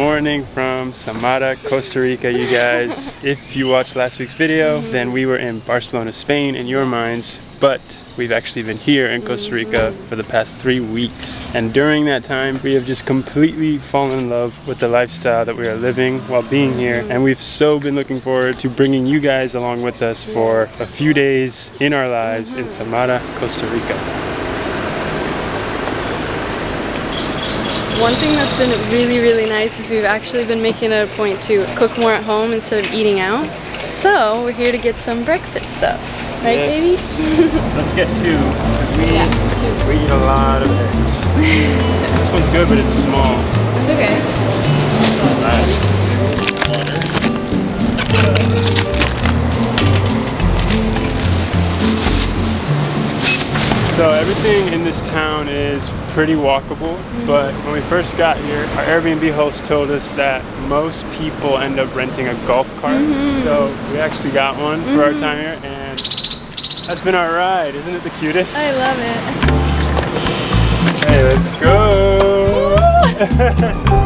Good morning from Samara, Costa Rica, you guys. if you watched last week's video, then we were in Barcelona, Spain in your minds, but we've actually been here in Costa Rica for the past three weeks. And during that time, we have just completely fallen in love with the lifestyle that we are living while being here. And we've so been looking forward to bringing you guys along with us for a few days in our lives in Samara, Costa Rica. One thing that's been really, really nice is we've actually been making it a point to cook more at home instead of eating out. So we're here to get some breakfast stuff. Right, Yes. baby? Let's get two. We, Yeah, two. we eat a lot of eggs. this one's good, but it's small. It's okay. So everything in this town is pretty walkable, mm-hmm. but when we first got here, our Airbnb host told us that most people end up renting a golf cart. Mm-hmm. So we actually got one for our mm-hmm. time here, and that's been our ride. Isn't it the cutest? I love it. Hey, let's go!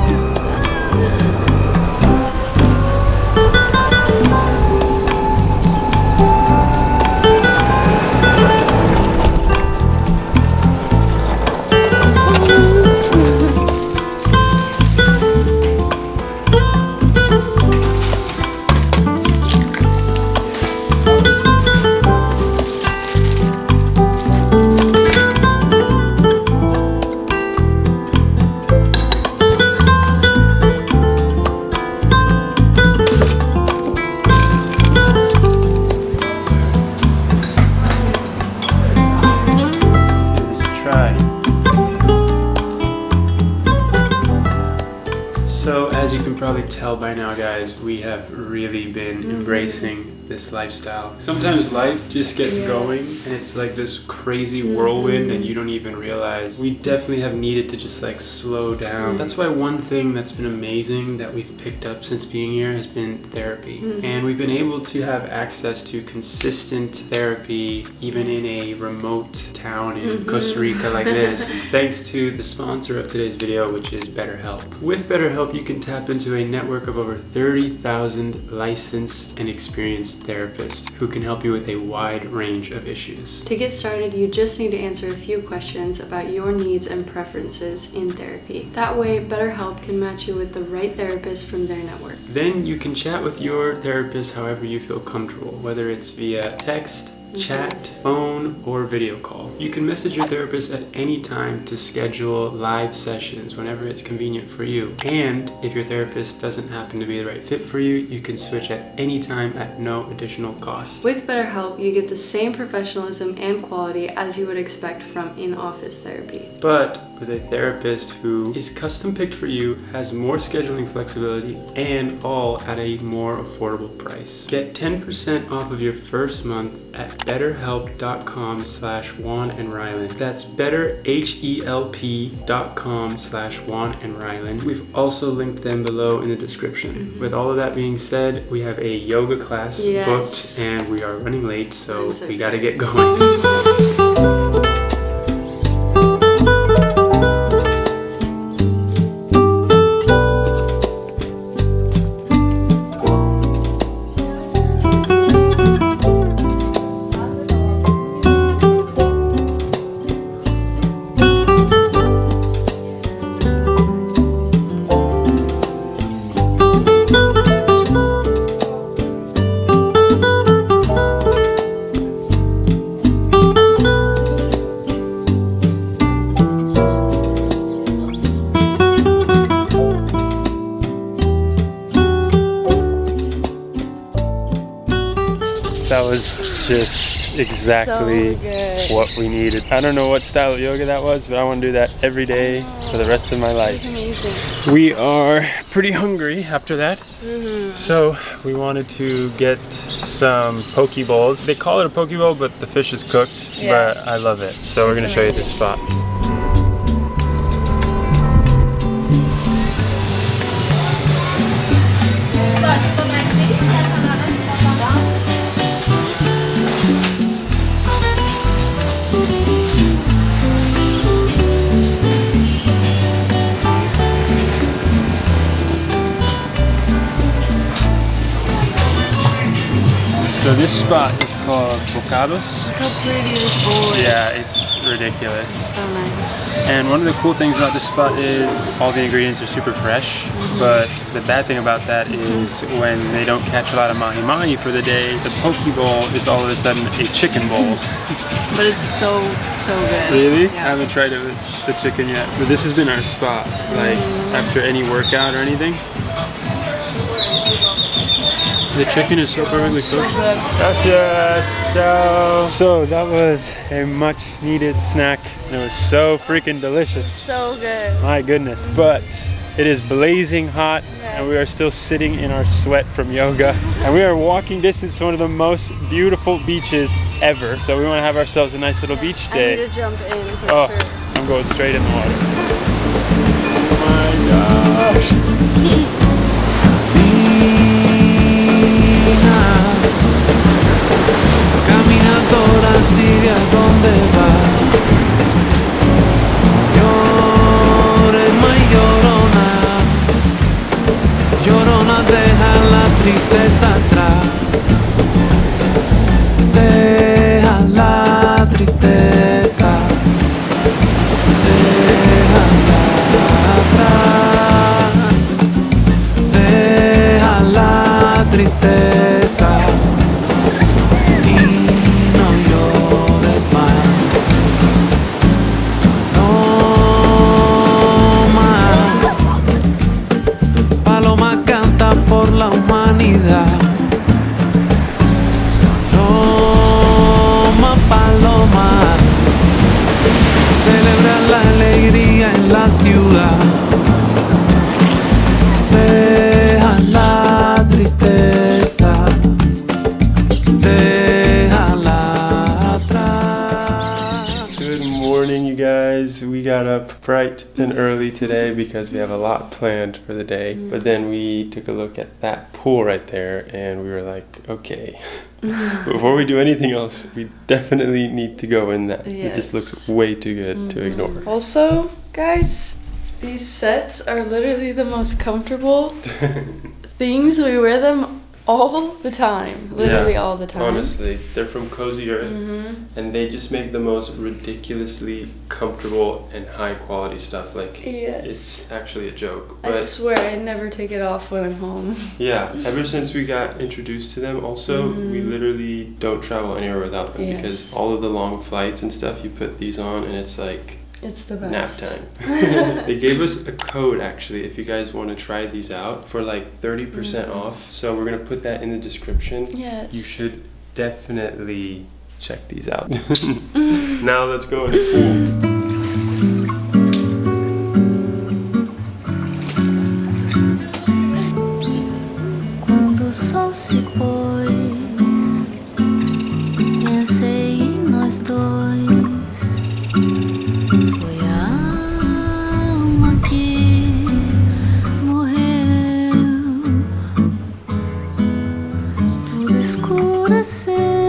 as you can probably tell by now, guys, we have really been Mm-hmm. embracing this lifestyle. Sometimes life just gets Yes. going and it's like this crazy whirlwind, and mm-hmm. you don't even realize. We definitely have needed to just like slow down. Mm. That's why one thing that's been amazing that we've picked up since being here has been therapy. Mm-hmm. And we've been able to have access to consistent therapy even in a remote town in mm-hmm. Costa Rica like this, thanks to the sponsor of today's video, which is BetterHelp. With BetterHelp, you can tap into a network of over 30,000 licensed and experienced therapists who can help you with a wide range of issues. To get started, you just need to answer a few questions about your needs and preferences in therapy. That way, BetterHelp can match you with the right therapist from their network. Then you can chat with your therapist however you feel comfortable, whether it's via text, chat, phone, or video call. You can message your therapist at any time to schedule live sessions whenever it's convenient for you. And if your therapist doesn't happen to be the right fit for you, you can switch at any time at no additional cost. With BetterHelp, you get the same professionalism and quality as you would expect from in office therapy. But with a therapist who is custom picked for you, has more scheduling flexibility, and all at a more affordable price. Get 10% off of your first month at betterhelp.com slash Juan and Rhylan. That's betterhelp.com slash Juan and Rhylan. We've also linked them below in the description. Mm-hmm. With all of that being said, we have a yoga class Yes. booked and we are running late, so, so we gotta get going. was just exactly So what we needed. I don't know what style of yoga that was, but I want to do that every day for the rest of my life. amazing. We are pretty hungry after that. Mm-hmm. So we wanted to get some poke bowls. They call it a poke bowl, but the fish is cooked, Yeah. but I love it. So we're gonna show you this spot. This spot is called Bocados. Look how pretty this bowl is. Yeah, it's ridiculous. So nice. And one of the cool things about this spot is all the ingredients are super fresh. But the bad thing about that is when they don't catch a lot of mahi mahi for the day, the poke bowl is all of a sudden a chicken bowl. But it's so, so good. Really? I haven't tried it with the chicken yet. But this has been our spot, like mm. after any workout or anything. The chicken is so perfectly cooked. Gracias. Ciao. So that was a much needed snack. It was so freaking delicious. So good. My goodness. But it is blazing hot and we are still sitting in our sweat from yoga. And we are walking distance to one of the most beautiful beaches ever. So we want to have ourselves a nice little beach I need to jump in for Oh, sure. I'm going straight in the water. Oh my gosh. Caminadora sigue a donde va. Llores, muy llorona. Llorona, deja la tristeza atrás. La. Deja la tristeza. Déjala atrás. Good morning, you guys. We got up bright and early today because we have a lot planned for the day. But then we took a look at that pool right there and we were like, okay, before we do anything else, we definitely need to go in that. It just looks way too good to mm-hmm. ignore. Also, guys, these sets are literally the most comfortable things. We wear them all the time. Literally Yeah, all the time. Honestly, they're from Cozy Earth hmm and they just make the most ridiculously comfortable and high quality stuff. Like, Yes. it's actually a joke. I swear I never take it off when I'm home. Yeah, ever since we got introduced to them, also, we Mhm. literally don't travel anywhere without them because all of the long flights and stuff, you put these on and it's like It's the best. nap time. they gave us a code actually if you guys want to try these out for like 30% Mhm. off. So we're going to put that in the description. Yes. You should definitely check these out. now let's go in escurecer.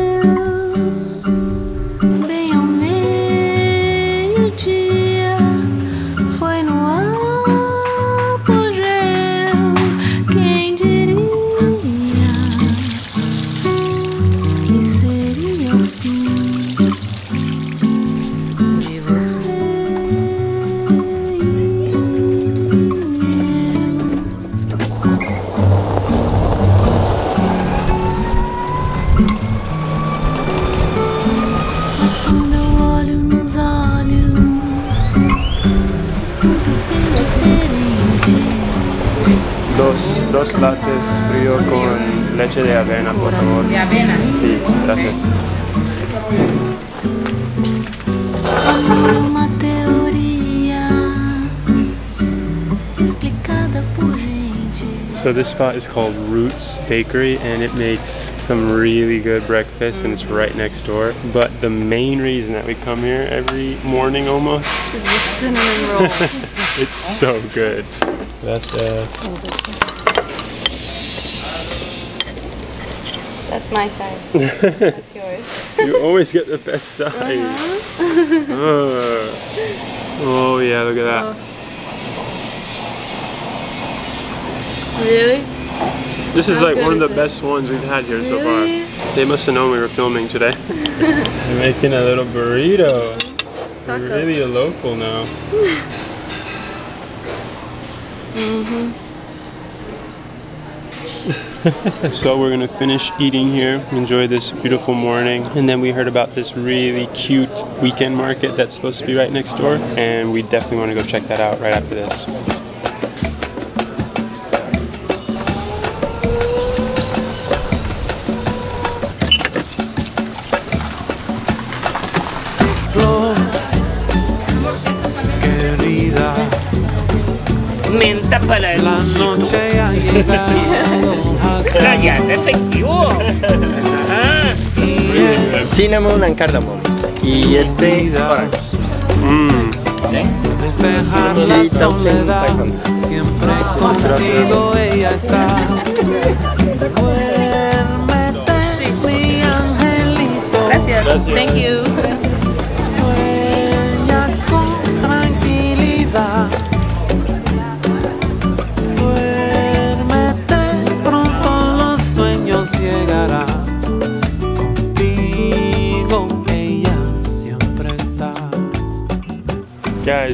Dos, lattes frío con leche de avena, por favor. De avena. Sí, gracias. Amor é uma teoria explicada por gente. So this spot is called Roots Bakery and it makes some really good breakfast and it's right next door. But the main reason that we come here every morning almost, is the cinnamon roll. it's so good. Gracias. Oh, That's my side. That's yours. You always get the best side. Uh. Oh yeah, look at that. Really? This is How like good one of the it? best ones we've had here so far. They must have known we were filming today. They're making a little burrito. We're Taco. really a local now. so we're gonna finish eating here, enjoy this beautiful morning, and then we heard about this really cute weekend market that's supposed to be right next door, and we definitely want to go check that out right after this. Menta para el Rayado efectivo. cinnamon and cardamom. Y este orange. Mmm, soledad. 500. Siempre contigo ella está. Si duérmete, mi angelito. Gracias. Gracias. Thank you.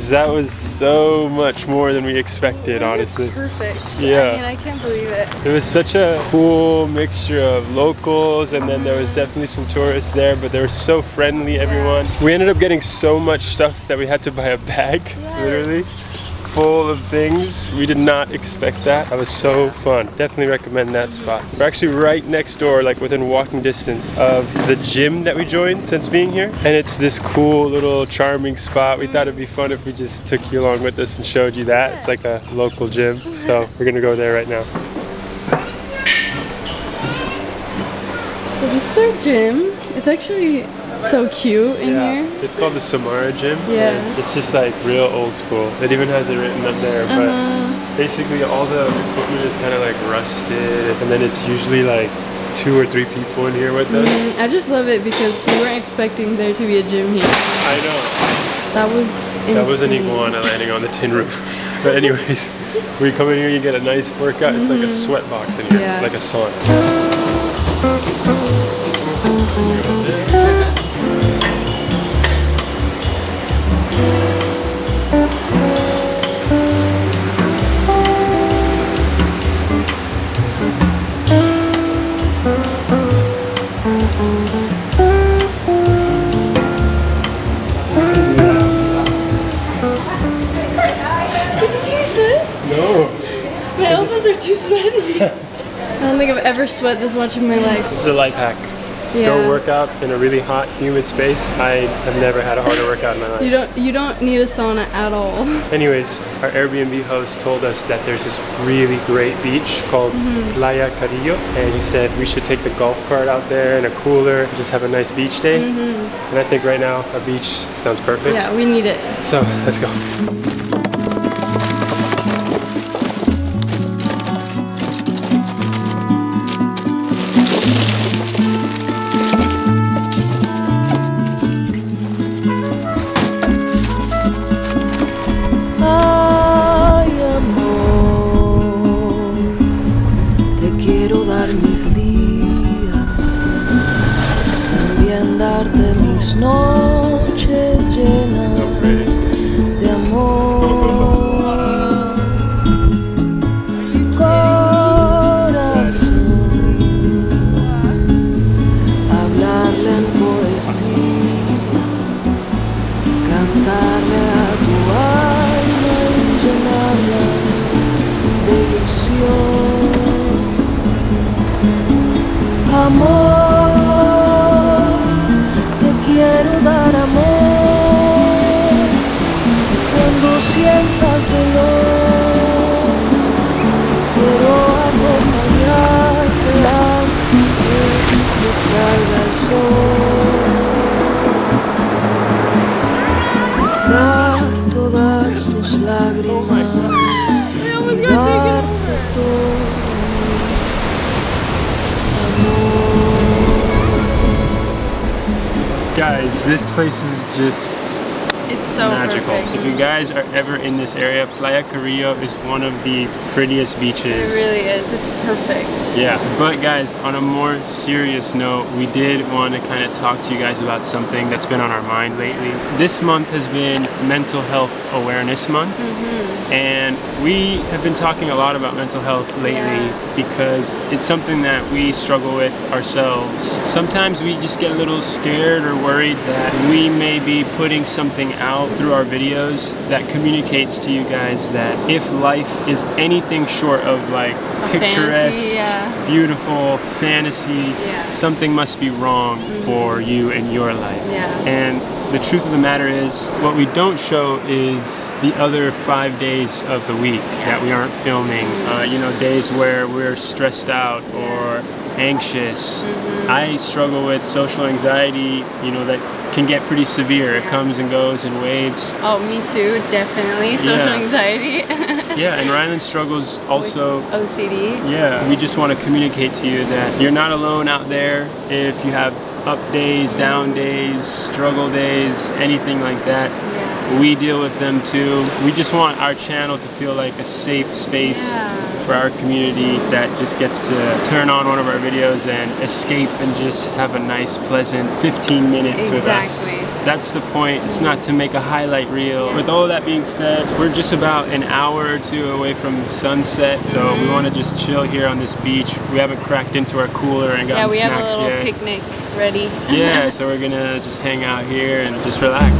Guys, that was so much more than we expected, honestly. Perfect. Yeah. I mean, I can't believe it. It was such a cool mixture of locals and then there was definitely some tourists there, but they were so friendly, everyone. We ended up getting so much stuff that we had to buy a bag, literally, full of things. We did not expect that. That was so fun. Definitely recommend that spot. We're actually right next door, like within walking distance of the gym that we joined since being here. And it's this cool little charming spot. We thought it'd be fun if we just took you along with us and showed you that. It's like a local gym. So we're gonna go there right now. So this is our gym. It's actually so cute in Yeah, here. it's called the Samara Gym. Yeah. It's just like real old school. It even has it written up there, but Uh-huh. basically all the equipment is kind of like rusted, and then it's usually like two or three people in here with us. Mm, I just love it because we weren't expecting there to be a gym here. I know That was that was an iguana landing on the tin roof. But anyways, we come in here, you get a nice workout. It's like a sweat box in here, Mm-hmm. Yeah. like a sauna. My elbows are too sweaty. I don't think I've ever sweat this much in my life. this is a life hack. Yeah. Go work out in a really hot, humid space. I have never had a harder workout in my life. You don't you don't need a sauna at all. Anyways, our Airbnb host told us that there's this really great beach called Mm-hmm. Playa Carrillo, and he said we should take the golf cart out there and a cooler, just have a nice beach day. And I think right now a beach sounds perfect. Yeah, we need it. So let's go. Lágrimas todo Guys, this place is just so magical. perfect. If you guys are ever in this area, Playa Carrillo is one of the prettiest beaches. It really is. It's perfect. Yeah, but guys, on a more serious note, we did want to kind of talk to you guys about something that's been on our mind lately. This month has been Mental Health Awareness Month, Mm-hmm. and we have been talking a lot about mental health lately Yeah. because it's something that we struggle with ourselves. Sometimes we just get a little scared or worried that we may be putting something out through our videos that communicates to you guys that if life is anything short of like picturesque, Fantasy, yeah. beautiful fantasy, Yeah. something must be wrong mm-hmm. for you in your life. Yeah. And the truth of the matter is, what we don't show is the other five days of the week that we aren't filming. Uh, you know, days where we're stressed out or anxious. Mm-hmm. I struggle with social anxiety, you know, that can get pretty severe. It comes and goes in waves. Oh, me too. Definitely. Social Yeah. anxiety. Yeah, and Rhylan struggles also OCD. Yeah, we just want to communicate to you that you're not alone out there. If you have up days, down days, struggle days, anything like that. We deal with them too. We just want our channel to feel like a safe space Yeah. for our community that just gets to turn on one of our videos and escape and just have a nice, pleasant 15 minutes with us. That's the point. It's not to make a highlight reel. With all that being said, we're just about an hour or two away from sunset, so Mm-hmm. we want to just chill here on this beach. We haven't cracked into our cooler and gotten snacks yet. Yeah, we have a little yet. picnic ready. yeah, so we're gonna just hang out here and just relax.